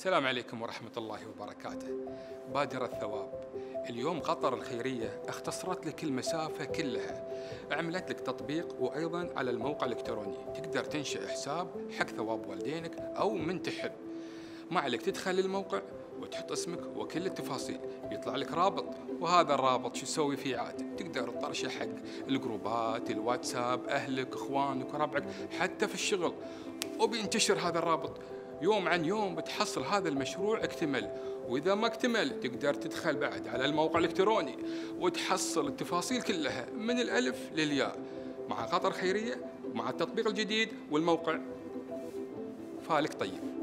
السلام عليكم ورحمة الله وبركاته. بادر الثواب. اليوم قطر الخيرية اختصرت لك المسافة كلها. عملت لك تطبيق وأيضا على الموقع الإلكتروني. تقدر تنشئ حساب حق ثواب والدينك أو من تحب. ما عليك تدخل الموقع وتحط اسمك وكل التفاصيل. يطلع لك رابط. وهذا الرابط شو تسوي فيه عاد؟ تقدر تطرشه حق الجروبات الواتساب أهلك إخوانك وربعك حتى في الشغل. وبينتشر هذا الرابط. يوم عن يوم بتحصل هذا المشروع اكتمل. وإذا ما اكتمل تقدر تدخل بعد على الموقع الإلكتروني وتحصل التفاصيل كلها من الألف للياء مع قطر خيرية ومع التطبيق الجديد والموقع. فالك طيب.